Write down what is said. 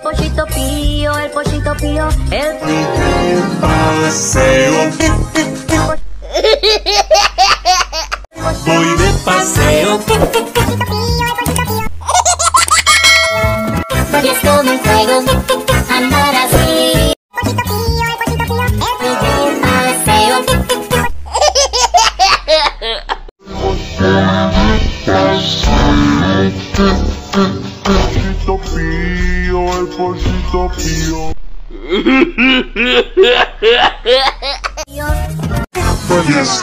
Pollito pío, el pollito pío, el paseo. Voy de paseo. Y es como un juego andar pío, el pollito pío. Pío. Yes.